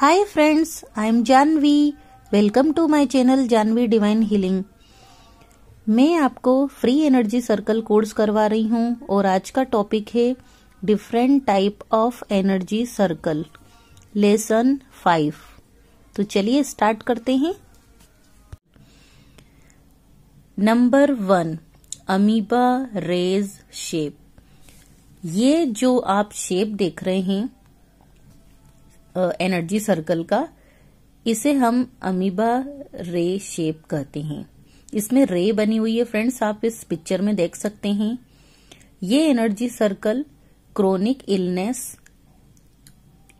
Hi friends I am Janvi welcome to my channel Janvi divine healing मैं आपको free energy circle course करवा रही हूँ और आज का टॉपिक है different type of energy circle lesson five तो चलिए स्टार्ट करते हैं। Number one amoeba rays shape ये जो आप शेप देख रहे हैं एनर्जी सर्कल का, इसे हम अमीबा रे शेप कहते हैं। इसमें रे बनी हुई है फ्रेंड्स आप इस पिक्चर में देख सकते हैं। ये energy circle chronic illness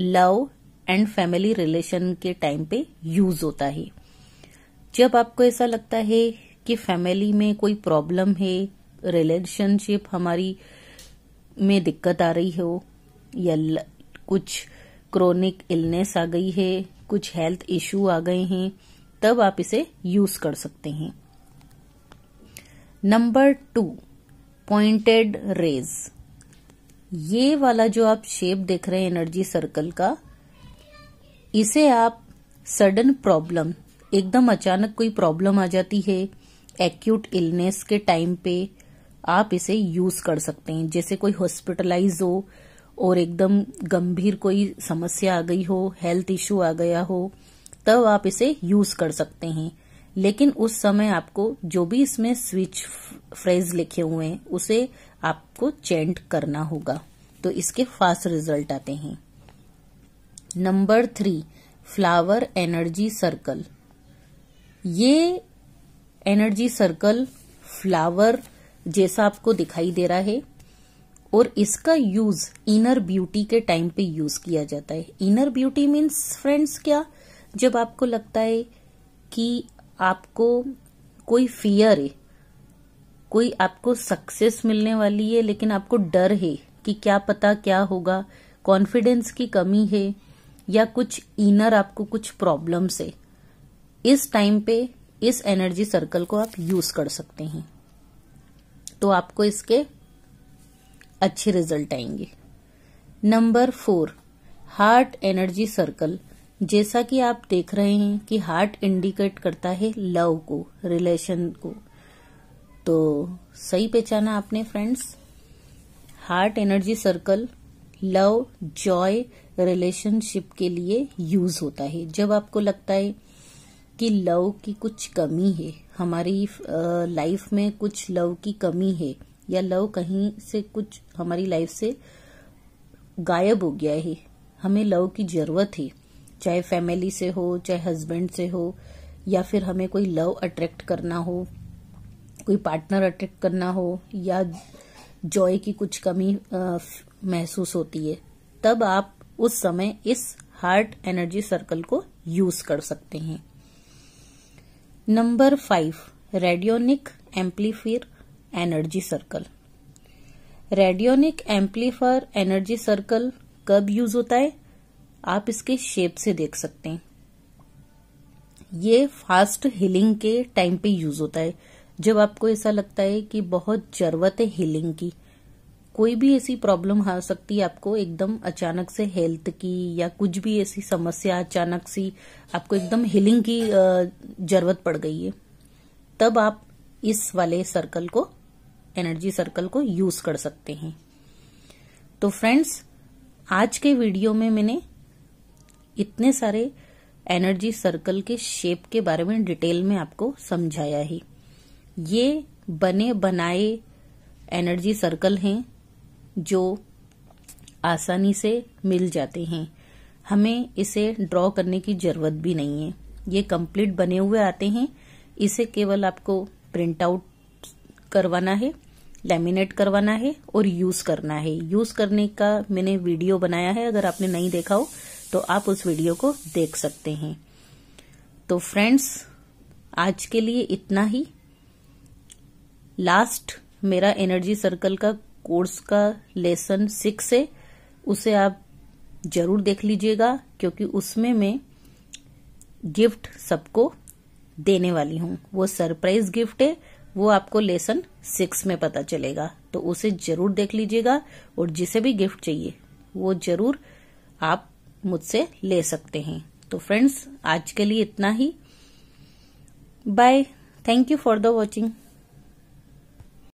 love and family relation के टाइम पे यूज़ होता है। जब आपको ऐसा लगता है कि फैमिली में कोई प्रॉब्लम है रिलेशनशिप हमारी में दिक्कत आ रही हो, या कुछ क्रोनिक इलनेस आ गई है, कुछ हेल्थ इश्यू आ गए हैं, तब आप इसे यूज़ कर सकते हैं। नंबर टू पॉइंटेड रेज ये वाला जो आप शेप देख रहे हैं एनर्जी सर्कल का, इसे आप सडन प्रॉब्लम एकदम अचानक कोई प्रॉब्लम आ जाती है एक्यूट इलनेस के टाइम पे आप इसे यूज़ कर सकते हैं। जैसे कोई हॉस्पिटलाइज हो और एकदम गंभीर कोई समस्या आ गई हो हेल्थ इश्यू आ गया हो, तब आप इसे यूज़ कर सकते हैं। लेकिन उस समय आपको जो भी इसमें स्विच फ्रेज लिखे हुए हैं, उसे आपको चेंट करना होगा। तो इसके फास्ट रिज़ल्ट आते हैं। Number three flower energy circle ये एनर्जी सर्कल फ्लावर जैसा आपको दिखाई दे रहा है। और इसका यूज़ इनर ब्यूटी के टाइम पे यूज़ किया जाता है। इनर ब्यूटी मीन्स फ्रेंड्स क्या? जब आपको लगता है कि आपको कोई फियर है, कोई आपको सक्सेस मिलने वाली है, लेकिन आपको डर है कि क्या पता क्या होगा कॉन्फिडेंस की कमी है, या कुछ इनर आपको कुछ प्रॉब्लम्स है, इस टाइम पे, इस एनर्जी सर्कल को आप यूज़ कर सकते हैं। तो आपको इसके अच्छे रिज़ल्ट आएँगे। Number four heart energy circle जैसा कि आप देख रहे हैं कि हार्ट इंडिकेट करता है लव को रिलेशन को। तो सही पहचाना आपने friends heart energy circle love joy relationship के लिए यूज़ होता है। जब आपको लगता है कि लव की कुछ कमी है, हमारी लाइफ में कुछ लव की कमी है या लव कहीं से कुछ हमारी लाइफ से गायब हो गया है। हमें लव की ज़रूरत है। चाहे फैमिली से हो, चाहे हस्बैंड से हो, या फिर हमें कोई लव अट्रैक्ट करना हो, कोई पार्टनर अट्रैक्ट करना हो, या जॉय की कुछ कमी महसूस होती है, तब आप उस समय इस हार्ट एनर्जी सर्कल को यूज़ कर सकते हैं। Number five radionic amplifier energy circle. Radionic amplifier energy circle कब यूज़ होता है? आप इसके शेप से देख सकते हैं। ये फास्ट हीलिंग के टाइम पे यूज़ होता है। जब आपको ऐसा लगता है कि बहुत ज़रूरत है हीलिंग की, कोई भी ऐसी प्रॉब्लम आ सकती है आपको एकदम अचानक से हेल्थ की या कुछ भी ऐसी समस्या अचानक सी आपको एकदम हीलिंग की ज़रूरत पड़ गई है, तब आप इस वाले सर्कल को एनर्जी सर्कल को यूज़ कर सकते हैं। तो फ्रेंड्स, आज के वीडियो में मैंने इतने सारे एनर्जी सर्कल के शेप के बारे में डिटेल में आपको समझाया है। ये बने बनाए एनर्जी सर्कल हैं जो आसानी से मिल जाते हैं। हमें इसे ड्रॉ करने की ज़रूरत भी नहीं है। ये कंप्लीट बने हुए आते हैं। इसे केवल आपको प्रिंट आउट करवाना है लेमिनेट करवाना है और यूज़ करना है। यूज़ करने का मैंने वीडियो बनाया है, अगर आपने नहीं देखा हो तो आप उस वीडियो को देख सकते हैं। तो फ्रेंड्स आज के लिए इतना ही। लास्ट मेरा एनर्जी सर्कल का कोर्स का लेसन सिक्स है, उसे आप ज़रूर देख लीजिएगा, क्योंकि उसमें मैं गिफ्ट सबको देने वाली हूँ। वो सरप्राइज़ गिफ्ट है वो आपको लेसन सिक्स में पता चलेगा। तो उसे ज़रूर देख लीजिएगा और जिसे भी गिफ्ट चाहिए, वो ज़रूर आप मुझसे ले सकते हैं। तो फ्रेंड्स, आज के लिए इतना ही। Bye. Thank you for the watching.